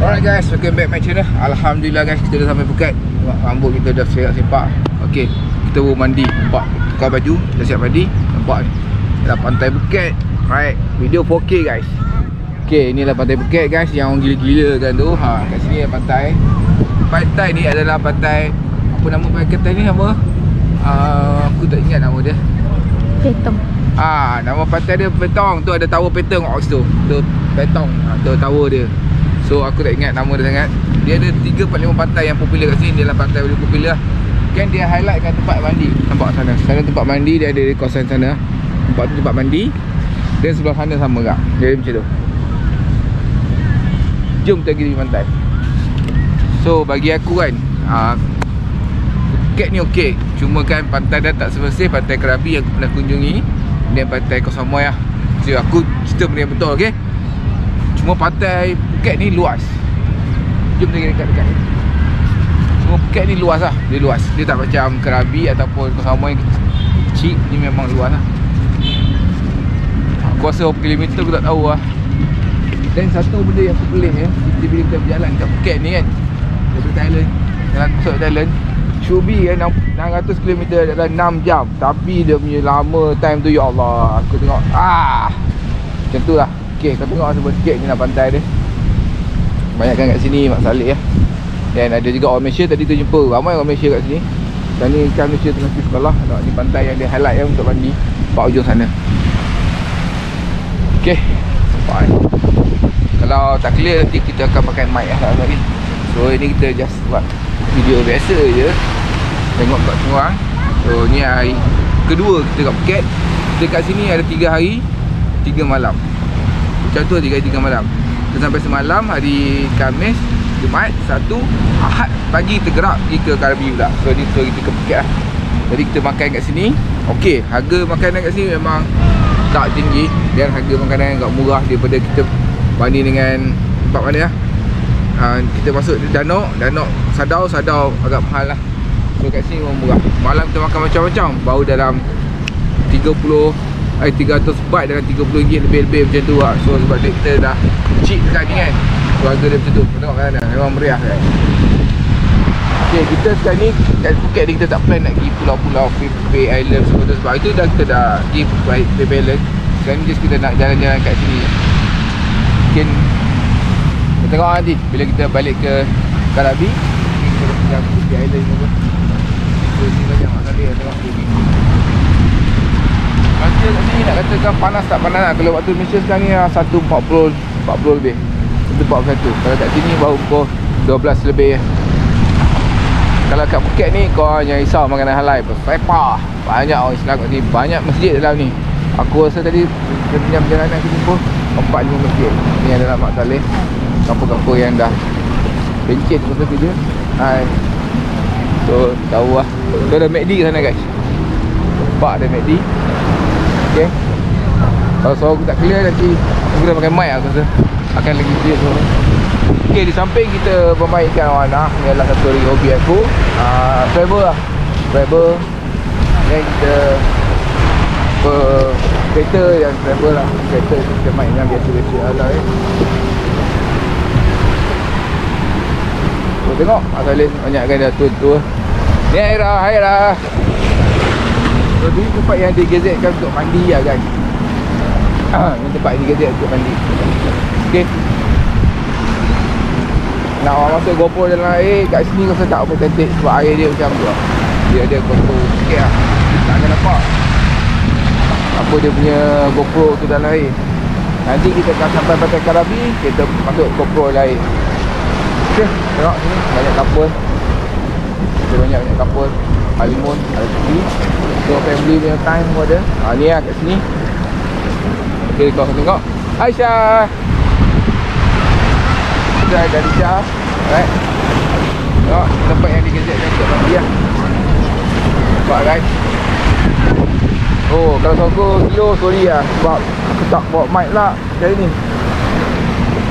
Alright guys, welcome back my channel Alhamdulillah guys, kita dah sampai Phuket. Rambut kita dah sepak-sepak Okay, kita baru mandi. Nampak, tukar baju, dah siap mandi. Nampak ni, dah pantai Phuket. Alright, video 4K guys. Okay, inilah pantai Phuket guys Yang orang gila-gila kan tu. Ha, Kat sini ada pantai. Pantai ni adalah pantai Apa nama pantai ni apa? Uh, aku tak ingat nama dia. Petong. Ah, nama pantai dia Petong. Tu ada tower Petong kat situ. Tu Petong, ha, tu tower dia. So aku tak ingat nama dia sangat. Dia ada 3 4 5 pantai yang popular kat sini. Dia adalah pantai paling popular. Kan dia highlightkan tempat mandi. Nampak sana. Sana tempat mandi dia ada di kawasan sana. Tempat tu tempat mandi. Dan sebelah sana sama kak. Jadi macam tu. Jom kita pergi pantai. So bagi aku kan, ah Phuket ni okey Cuma kan pantai dah tak sebersih Pantai Kerabi yang aku pernah kunjungi Dan pantai Koh Samui lah So aku cerita benda yang betul okey Cuma pantai Phuket ni luas. Jom kita dekat-dekat ni. Cuma Phuket ni luas lah. Dia luas. Dia tak macam Kerabi ataupun Koh Samui Kecil. Ni memang luas lah. Aku rasa berapa kilometer aku tak tahu lah. Dan satu benda yang aku pelik ya Kita bila kita berjalan kat Phuket ni kan. Daripada Thailand Jalan masuk Thailand. Shubi kan 600 km adalah 6 jam. Tapi dia punya lama time tu Ya Allah Aku tengok ah Macam tu lah. Okay kau tengok sebab sikit ni lah pantai dia Banyak kan kat sini Mak Saleh ya. Dan ada juga orang Malaysia Tadi tu jumpa Ramai orang Malaysia kat sini. Dan ni kan Malaysia tengah pergi sekolah. Tengok ni pantai yang dia highlight ya Untuk mandi Pak ujung sana. Okay Nampak kan Kalau tak clear Nanti kita akan pakai mic lah tadi So ini kita just buat video biasa je. Tengok kat seorang So ni hari kedua kita kat Phuket. Kita kat sini ada 3 hari 3 malam. Macam tu 3 hari 3 malam sampai semalam hari Khamis Jumaat Satu Ahad pagi kita gerak pergi ke Karabi pula. So ni so kita ke Phuket lah. Jadi kita makan kat sini. Okey harga makanan kat sini memang tak tinggi. Dan harga makanan agak murah daripada kita banding dengan tempat mana lah. Uh, kita masuk di danau. Danau sadau sadau agak mahal lah. So kat sini memang murah. Malam kita makan macam-macam. Baru dalam 30 eh 300 baht dengan 30 ringgit lebih-lebih macam tu lah. So sebab dia, kita dah cheap dekat ni kan. So harga dia macam tu. Tengok kan memang meriah kan. Okay, kita sekarang ni kat Phuket ni kita tak plan nak pergi pulau-pulau Bay Island semua tu. Sebab itu dah kita dah pergi Bay Balance sekarang ni just kita nak jalan-jalan kat sini. Mungkin kita tengok nanti bila kita balik ke Karabi. Kita dah tinggal Phuket Island apa so ni banyak mak kali tengok sini Masa kat sini nak katakan panas tak panas lah. Kalau waktu Malaysia sekarang ni 1.40 40 lebih. 1.41 Kalau kat sini baru pukul 12 lebih. Kalau kat Phuket ni kau jangan risau makanan halal Bersepah Banyak orang Islam kat sini. Banyak masjid dalam ni. Aku rasa tadi Ketika perjalanan kita pun 4-5 masjid. Ni adalah Mak Saleh. Kampung-kampung yang dah Pencet masa kerja. Hai. So tahu lah. So ada MACD ke sana guys? Nampak ada MACD Okay Kalau suara aku tak clear nanti Aku kena pakai mic aku rasa. Akan lagi clear suara. Okay di samping kita Memainkan warna Ni adalah satu lagi hobi aku uh, Travel lah. Travel. Dan kita Kereta yang travel lah. Kereta kita main yang biasa-biasa lah eh. Tengok Mak Salin banyak kan dah tua-tua Ni Aira, Aira Ni tempat yang digazetkan untuk mandi lah guys Ni tempat yang digazet untuk mandi. Okay Nak orang masuk GoPro dalam air Kat sini rasa tak apa cantik Sebab air dia macam tu lah. Dia ada GoPro. Sikit lah. Tak akan nampak. Apa dia punya GoPro tu dalam air Nanti kita akan sampai Pantai Karabi Kita masuk GoPro dalam air Okay, tengok sini banyak Ada banyak-banyak couple Halimun, ada tepi So family punya time pun ada. Ha, Ni lah kat sini. Okay, kau akan tengok. Aisyah! Kita ada Aisyah Alright. Tengok, tempat yang digazetkan untuk mandi lah. Nampak guys? Oh, kalau songko slow, sorry lah. Sebab aku tak bawa mic lah Kali ni.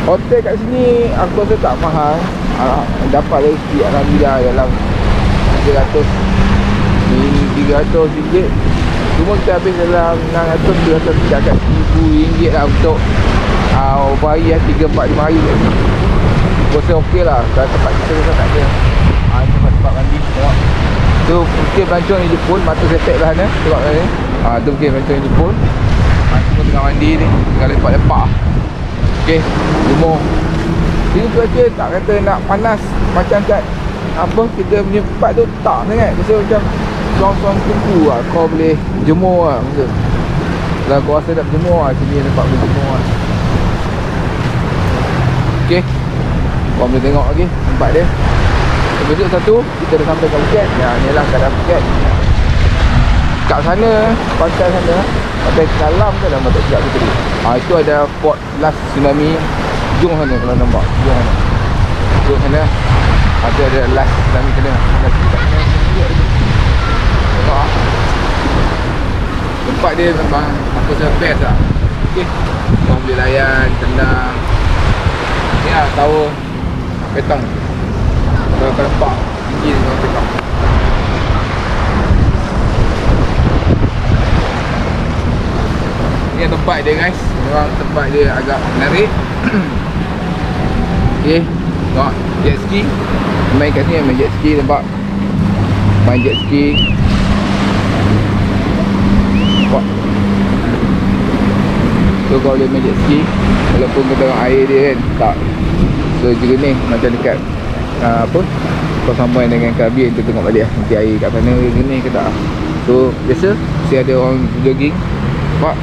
Hotel kat sini aku rasa tak mahal. Ah, Dapat dari sikit Alhamdulillah dalam 300 300 ringgit. Cuma kita habis dalam 600 300 tidak kat 1000 ringgit lah untuk uh, Overhari lah 3, 4, 5 hari kat Pukul rasa okey lah. Kalau tempat kita rasa tak ada ha, Ini tempat-tempat mandi Tengok. Tu mungkin pelancong di Jepun Mata sepek belah sana Tengok ni. Ha, Tu mungkin pelancong di Jepun ha, Semua tengah mandi ni Tengah lepak-lepak. Okey Jemur Sini cuaca tak kata nak panas Macam kat Apa kita punya tempat tu Tak sangat. Rasa macam Suang-suang tunggu lah Kau boleh jemur lah Masa Kalau kau rasa nak berjemur lah Sini tempat boleh jemur lah. Okey. Kau boleh tengok lagi Tempat dia. Besok satu Kita dah sampai kat Phuket Ya ni lah keadaan Phuket Kat sana Pantai sana Pantai Kalam ke nama tak silap tadi ha, Itu ada port last tsunami Jung sana kalau nampak. Jung sana. Jung sana. Ada last tsunami sana. Last tsunami Tengok lah Tempat dia memang Aku rasa best lah. Okay Kau boleh layan Tenang Ni lah tower Petang. Kalau kau nampak Tinggi dengan petang. Ni tempat dia guys. Memang tempat dia agak menarik. Okay Tengok jet ski. Main kat sini main jet ski nampak? Main jet ski Nampak So kau boleh jet ski Walaupun kau tengok air dia kan Tak ni macam dekat uh, Apa Kau sampai dengan kabin tu tengok balik lah. Nanti air kat sana gini ke tak. So biasa Mesti ada orang jogging Nampak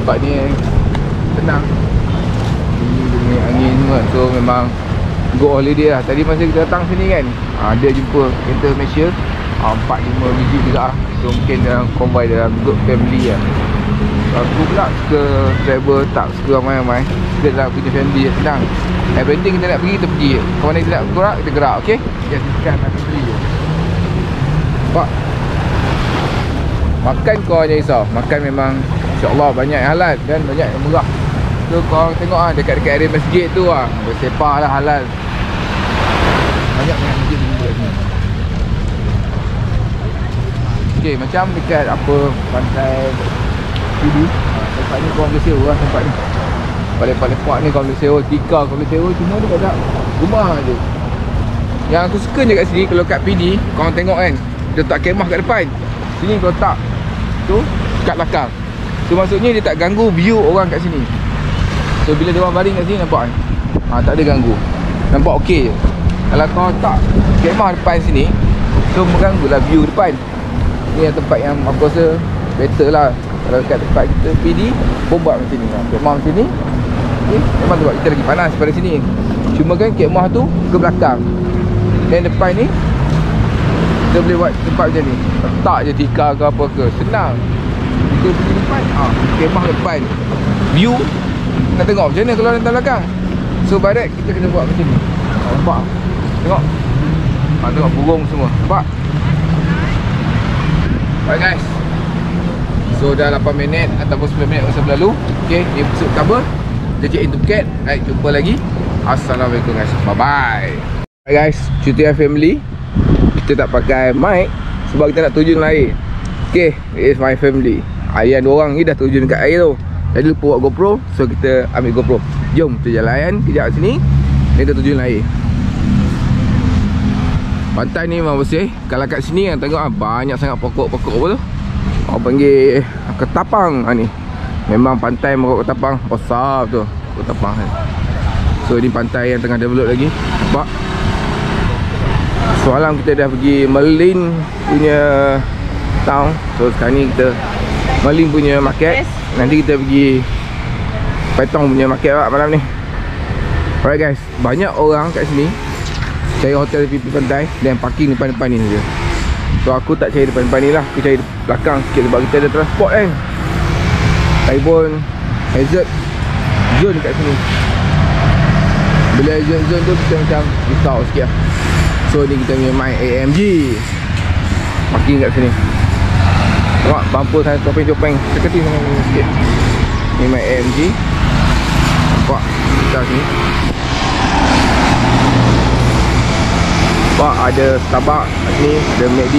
Tempat ni Tenang. Semua So memang Go holiday lah. Tadi masa kita datang sini kan ha, Dia jumpa kereta Malaysia ha, 4-5 biji juga lah So mungkin dalam convoy dalam group family lah. Aku pula suka travel Tak suka ramai-ramai. Kita nak punya family je senang. Yang penting kita nak pergi kita pergi. Ke mana kita nak gerak kita gerak okay Just sekarang nak pergi. Je Nampak Makan kau hanya risau. Makan memang InsyaAllah banyak yang halal Dan banyak yang murah. So kau tengok lah Dekat-dekat area masjid tu lah Bersepah lah halal Banyak banyak masjid di sini Okay macam dekat apa Pantai Pidi Tempat ni kau boleh sewa lah tempat ni. Paling-paling ni kau boleh sewa. Tika kau boleh sewa Cuma dia kat rumah je. Yang aku suka je kat sini Kalau kat PD Kau tengok kan Dia tak kemah kat depan. Sini kau tak Tu Kat belakang. So maksudnya dia tak ganggu view orang kat sini. So bila dia orang baring kat sini nampak kan? Ha, Tak ada ganggu. Nampak okey je. Kalau kau tak kemah depan sini So mengganggu lah view depan Ni tempat yang aku rasa Better lah Kalau kat tempat kita. PD Bombat macam ni. Kemah macam ni okay. Memang tempat kita lagi panas pada sini. Cuma kan kemah tu ke belakang. Dan depan ni Kita boleh buat tempat macam ni. Letak je tikar ke apa ke. Senang. Kita pergi depan. Ah, Kemah depan. View. Nak tengok macam mana kalau datang belakang. So by that kita kena buat macam ni. Nampak? Tengok. Ah, Tengok burung semua. Nampak Alright guys. So dah 8 minit Ataupun 9 minit masa berlalu. Okay Ni episode pertama Kita check in to Phuket Right jumpa lagi. Assalamualaikum guys. Bye bye Alright guys. Cuti family. Kita tak pakai mic Sebab kita nak tuju air Okay This is my family. Ayah dua orang ni dah terjun dekat air tu. Jadi lupa buat GoPro So kita ambil GoPro. Jom kita jalan kejap sini. Ni kita terjun air Pantai ni memang bersih. Kalau kat sini yang tengok ah, banyak sangat pokok-pokok apa tu. Orang panggil ketapang ha, ni. Memang pantai pokok ketapang Besar tu ketapang ni. So ni pantai yang tengah develop lagi. Nampak? Semalam kita dah pergi Merlin punya town. So sekarang ni kita Merlin punya market. Yes. Nanti kita pergi Petong punya market lah malam ni. Alright guys. Banyak orang kat sini Cari hotel di pipi pantai Dan parking depan-depan ni saja. So aku tak cari depan-depan ni lah. Aku cari belakang sikit Sebab kita ada transport kan Lagipun Hazard Zone kat sini. Bila hazard zone tu Kita macam Risau sikit lah. So ni kita punya My AMG Parking kat sini. Tengok bumper saya topeng-topeng. Seketi sama sikit. Ni my AMG Nampak Kita sini Nampak ada Starbucks sini Ada McD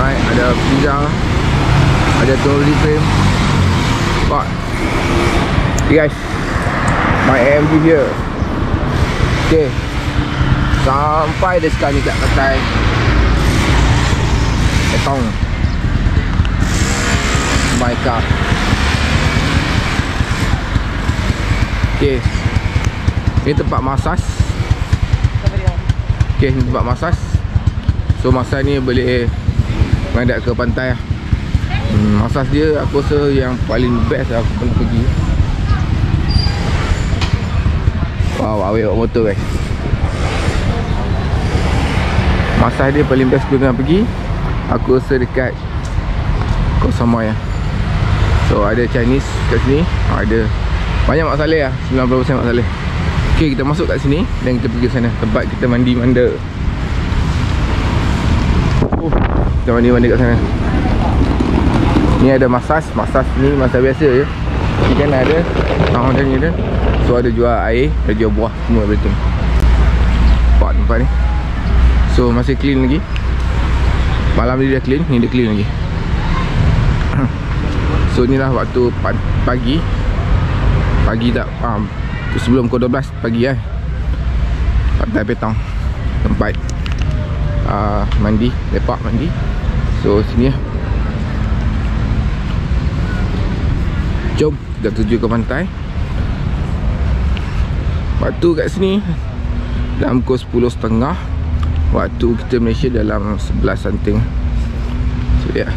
Right Ada pizza Ada trolley frame Nampak Okay guys My AMG here. Okay. Sampai dah sekarang ni kat pantai Petong My car. Okay. Ini tempat masas Okay ni tempat masas. So masas ni boleh Mengadap ke pantai lah. Hmm, Masas dia aku rasa yang paling best aku pernah pergi. Wow, awet bawa motor guys Masas dia paling best aku pernah pergi. Aku rasa dekat Koh Samui lah. So ada Chinese kat sini. Ada Banyak Mak Saleh lah 90% Mak Saleh Okay kita masuk kat sini. Dan kita pergi sana. Tempat kita mandi manda. Uh, Kita mandi manda kat sana. Ni ada masas Masas ni masas biasa je. Ni kan ada. Tengok macam ni ada. So ada jual air Ada jual buah Semua betul Nampak tempat ni? So masih clean lagi. Malam ni dia clean Ni dia clean lagi. So ni lah waktu pagi. Pagi tak um, Sebelum pukul 12 pagi lah Pantai petang. Tempat uh, Mandi Lepak mandi. So sini lah Jom Kita tuju ke pantai. Waktu kat sini Dalam pukul 10.30 Waktu kita Malaysia dalam 11 something. So ya. Yeah.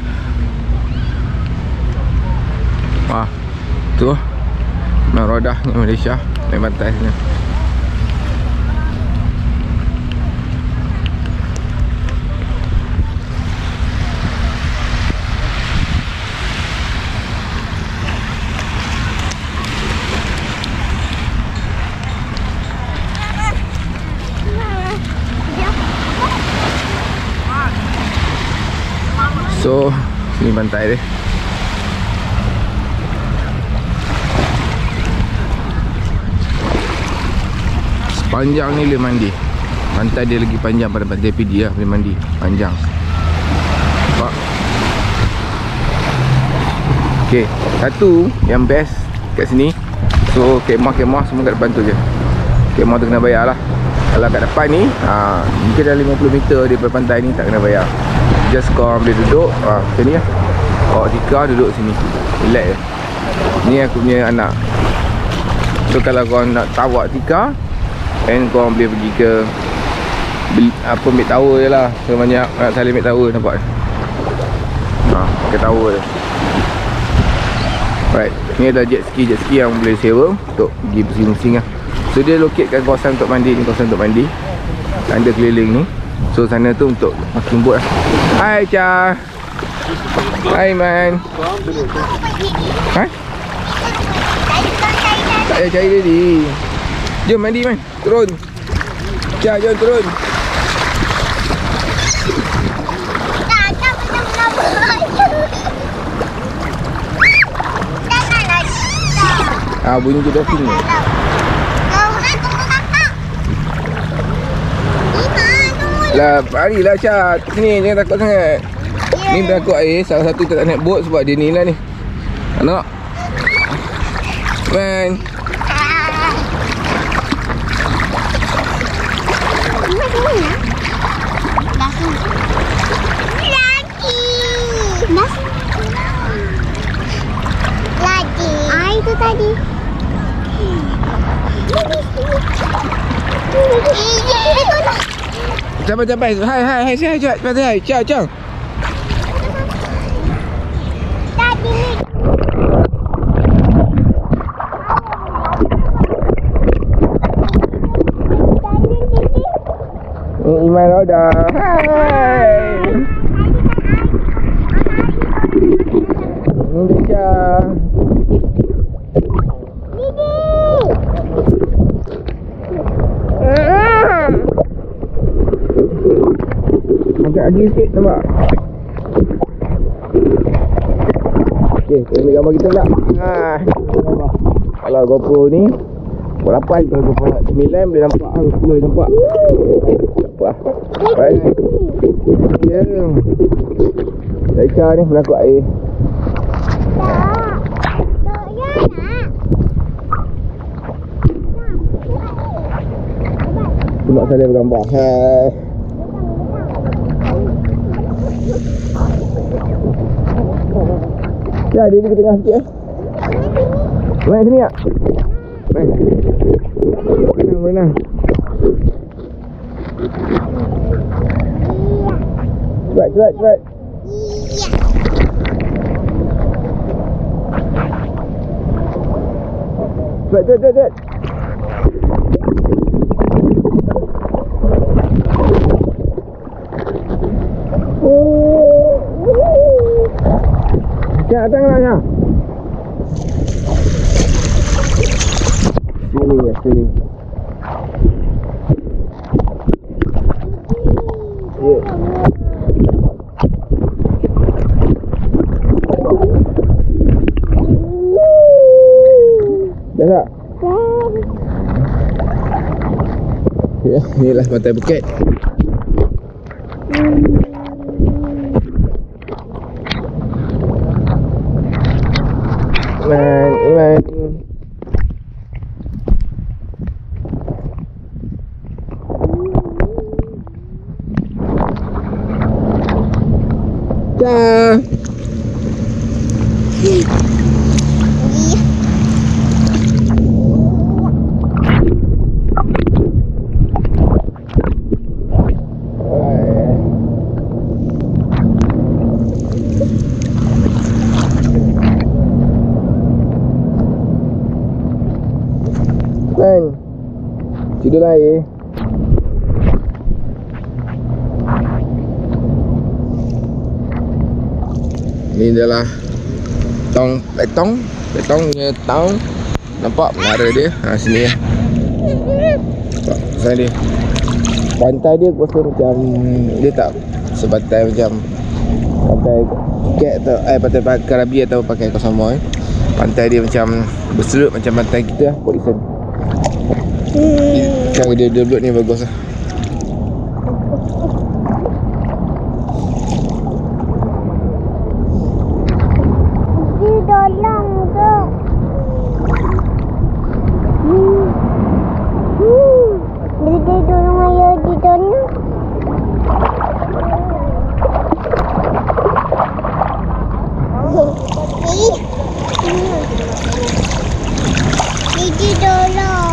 Wah Tu Memang rodah dengan Malaysia Main pantai sini So Sini pantai dia Sepanjang ni boleh mandi. Pantai dia lagi panjang pada pantai PD lah Boleh mandi. Panjang. Nampak? Okay Satu Yang best Kat sini. So kemah-kemah semua kat depan tu je. Kemah tu kena bayar lah. Kalau kat depan ni ha, Mungkin dah 50 meter daripada pantai ni Tak kena bayar. Just kau boleh duduk. Ha, Macam ni lah. Bawa tika duduk sini. Relax je. Ni aku punya anak. So kalau kau nak tawak tika And kau boleh pergi ke Apa ambil tower je lah. So banyak nak saling ambil tower nampak. Ha, pakai tower je. Right Ni adalah jet ski. Jet ski yang boleh sewa Untuk pergi pusing-pusing lah. So dia locatekan kawasan untuk mandi ni Kawasan untuk mandi. Tanda keliling ni. So sana tu untuk parking boat lah. Hai Cha. Hai man. Ha? Tak payah cari tadi Jom mandi man Turun Cha jom turun Ah bunyi je dolphin ni. Lah, harilah Syah. Sini jangan takut sangat. Ni berangkut air, salah satu tak naik bot sebab dia ni lah ni. Anak. Man. Capai capai. Hai hai hai Syah, Syah. Cepat hai. Syah, Syah. Tadi ni. Ni Iman Roda. Hai. Ni dia Syah. Angkat lagi sikit nampak? Okey, kita ambil gambar kita pula. Haa Kalau GoPro ni Pukul 8 kalau GoPro 9 boleh nampak. Ah, pukul 10 boleh nampak. Takpe lah Baik. Ya. Laika ni menakut air. Tak Tak Tak Tak Tak Tak Tak Tak Tak Tak Tak Tak Tak Ya, dia pergi tengah sikit eh. Main sini tak? Main. Mana, mana? Cepat, cepat, cepat. Cepat, cepat, cepat, datang lah. Ya. Sini ya, sini. Ya, ya inilah pantai Bukit. Man. Tidur lah eh. Ni adalah tong betong, betongnya tong. Nampak menara dia? Ha sini ya. Nampak sana dia. Pantai dia aku rasa macam dia tak sebatai macam pantai Ket atau eh pantai Karabi atau pakai Kosomo eh. Pantai dia macam berserut macam pantai kita lah, Port Dickson. Cara dia develop ni bagus lah. đi đi đâu rồi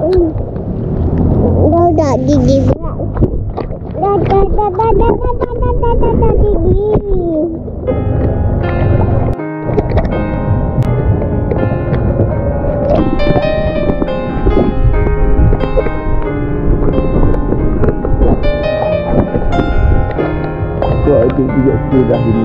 Thank you. Gracias.